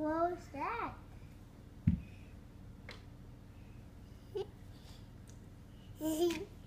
What was that?